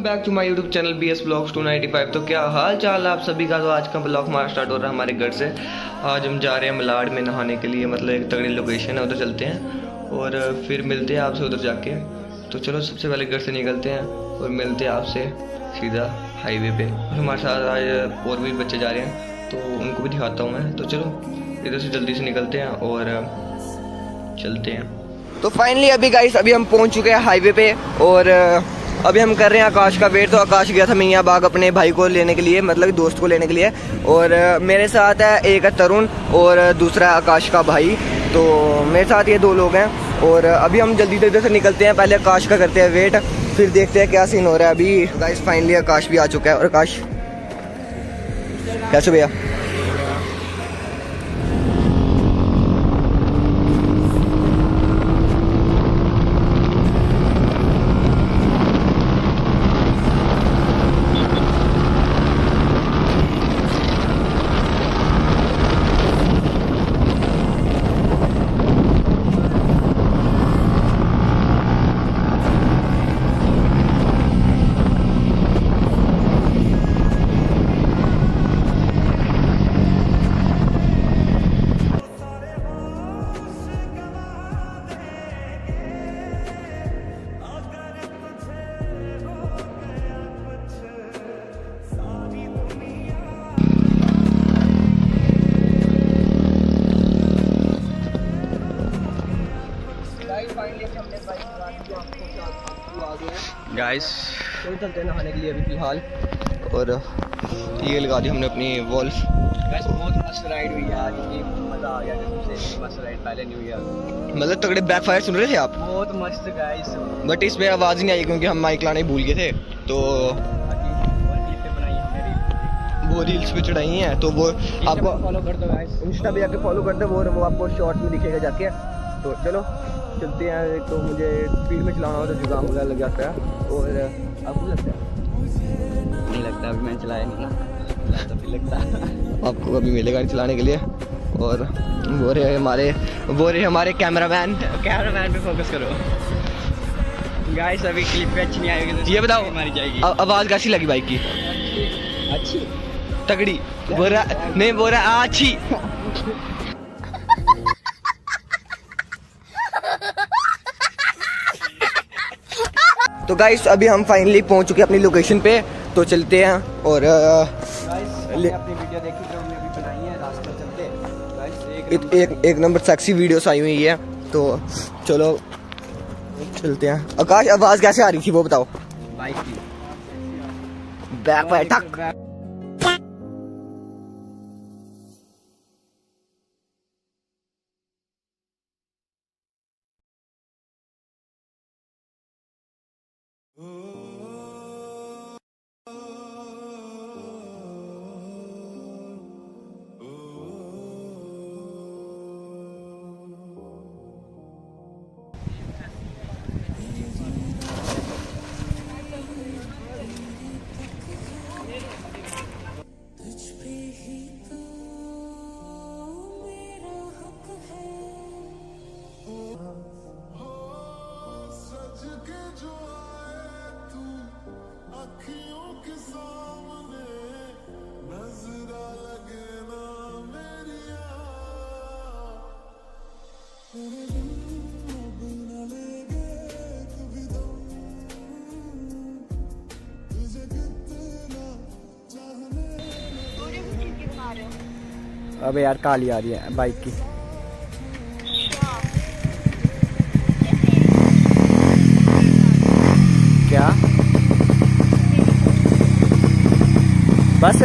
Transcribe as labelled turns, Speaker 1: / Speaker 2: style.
Speaker 1: Welcome back to my YouTube channel B S blogs two तो क्या हाल चाल आप सभी का? तो आज का ब्लॉग हमारा स्टार्ट हो रहा है हमारे घर से। आज हम जा रहे हैं मलाड में नहाने के लिए मतलब एक तगड़ी लोकेशन है, उधर चलते हैं। और फिर मिलते हैं आपसे उधर जाके। तो चलो सबसे पहले घर से निकलते हैं और मिलते हैं आपसे सीधा हाईवे पे। और हमारे साथ आज और भी बच्चे जा रहे हैं तो उनको भी दिखाता हूँ मैं। तो चलो, इधर से जल्दी से निकलते हैं और चलते हैं। तो फाइनली अभी गाइस अभी हम पहुँच चुके हैं हाईवे पे और अभी हम कर रहे हैं आकाश का वेट तो आकाश गया था मियाँ बाग अपने भाई को लेने के लिए मतलब दोस्त को लेने के लिए। और मेरे साथ है एक है तरुण और दूसरा आकाश का भाई। तो मेरे साथ ये दो लोग हैं। और, अभी हम जल्दी जल्दी से निकलते हैं, पहले आकाश का करते हैं वेट, फिर देखते हैं क्या सीन हो रहा है अभी। फाइनली आकाश भी आ चुका है। और आकाश, कैसे भैया? गाइस तो चलते हैं नहाने के लिए अभी फ़िलहाल। और ये लगा दी हमने अपनी वॉल्फ
Speaker 2: गाइस बहुत मस्त राइड हुई यार ये मज़ा आ गया सबसे मस्त राइड पहले न्यू ईयर
Speaker 1: मतलब तगड़े बैक फायर सुन रहे थे आप?
Speaker 2: बहुत मस्त गाइस
Speaker 1: बट इस पे आवाज़ नहीं आई क्योंकि हम माइक लाने भूल गए थे तो वो रील्स पे चढ़ाई हैं तो वो आपको
Speaker 2: फॉलो कर दो गाइस
Speaker 1: इंस्टा पे जाके फॉलो कर दो वो वो आपको शॉर्ट में दिखेगा जाके। तो चलो। चलते हैं तो मुझे स्पीड में चलाना हो तो जुकाम वगैरह लग जाता है और आपको लगता है?
Speaker 2: नहीं लगता अभी मैंने चलाया नहीं। ना तो भी लगता
Speaker 1: आपको कभी मिलेगा चलाने के लिए? और वो रहे हमारे वो रहे हमारे कैमरामैन।
Speaker 2: कैमरामैन पे फोकस करो। गाइस अभी क्लिप पे अच्छी नहीं आएगी तो
Speaker 1: ये बताओ
Speaker 2: हमारी जाएगी।
Speaker 1: आवाज़ कैसी लगी बाइक की?
Speaker 2: अच्छी।
Speaker 1: तगड़ी। बोरा नहीं बोरा अच्छी तो गाइस अभी हम फाइनली पहुँच चुके हैं अपनी लोकेशन पे। तो चलते हैं और एक नंबर सेक्सी वीडियोस आई हुई है। तो चलो चलते हैं। आकाश आवाज़ कैसे आ रही थी वो बताओ।
Speaker 2: बाइक की।
Speaker 1: बैक बैठक
Speaker 2: अबे यार काली आ रही है बाइक की बस